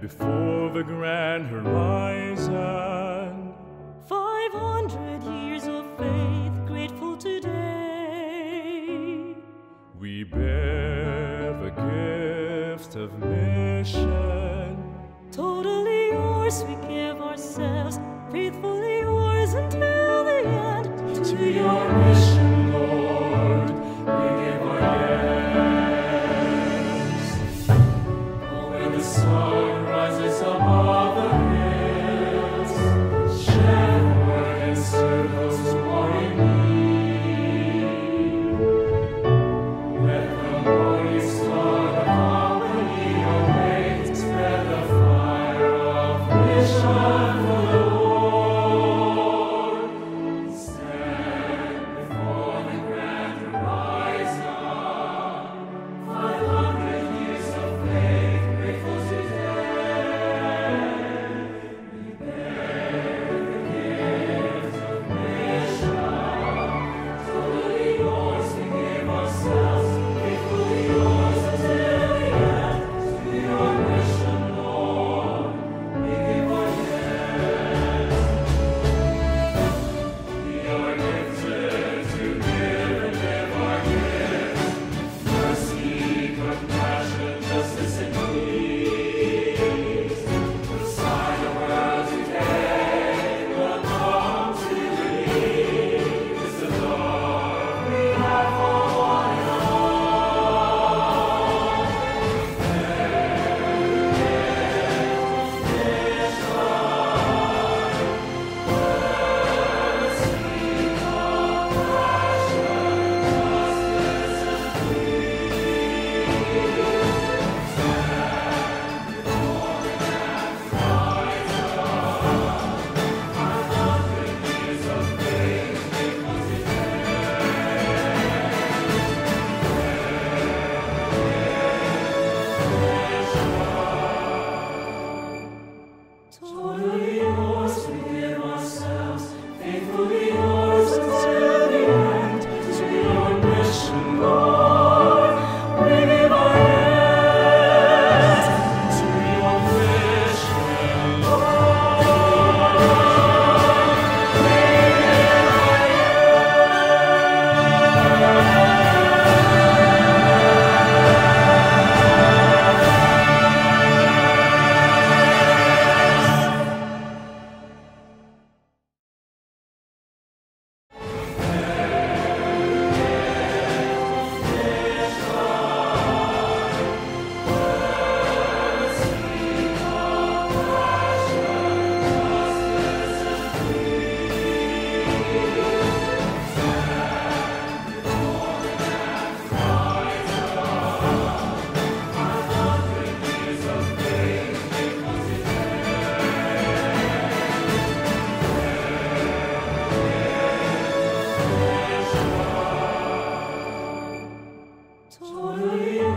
before the grand horizon. Five hundred years of faith, grateful today. We bear the gift of mission. Totally yours, we give ourselves, faithfully yours until the end. To, to your mission. Holy